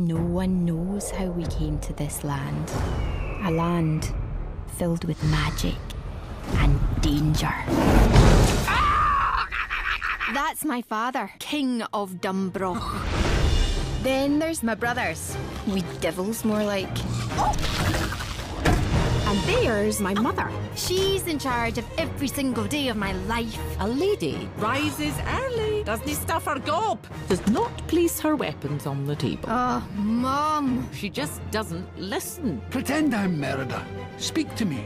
No one knows how we came to this land. A land filled with magic and danger. That's my father, King of DunBroch. then there's my brothers. Wee devils, more like. And there's my mother. She's in charge of every single day of my life. A lady rises early, doesn't stuff her gob, does not place her weapons on the table. Oh, Mom. She just doesn't listen. Pretend I'm Merida. Speak to me.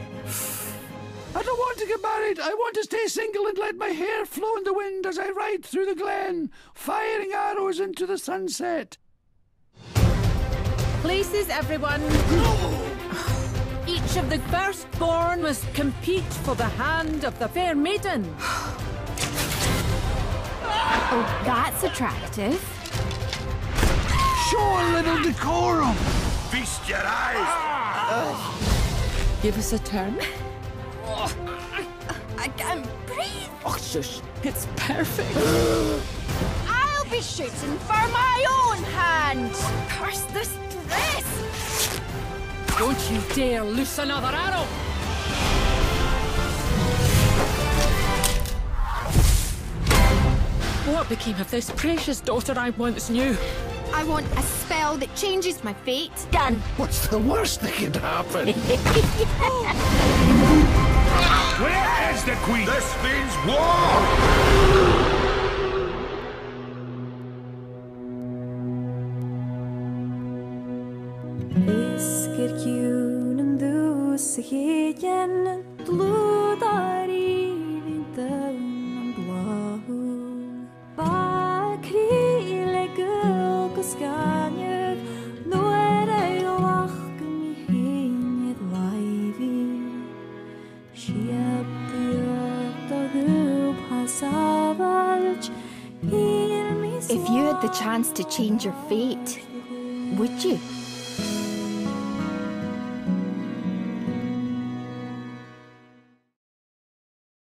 I don't want to get married. I want to stay single and let my hair flow in the wind as I ride through the glen, firing arrows into the sunset. Places, everyone. Each of the firstborn must compete for the hand of the fair maiden. Oh, that's attractive. Show a little decorum. Feast your eyes! Give us a turn. I can't breathe. Oh, shush. It's perfect. I'll be shooting for my own hand. Curse this dress. Don't you dare loose another arrow! What became of this precious daughter I once knew? I want a spell that changes my fate. Done. What's the worst that could happen? Where is the queen? This means war! Visker kjulen du sig igen Blodar i vinteren blå Bakrile gulg og skanjer Nå er i hinget vaivi Kjepjøt og gup hasavalj If you had the chance to change your fate, would you?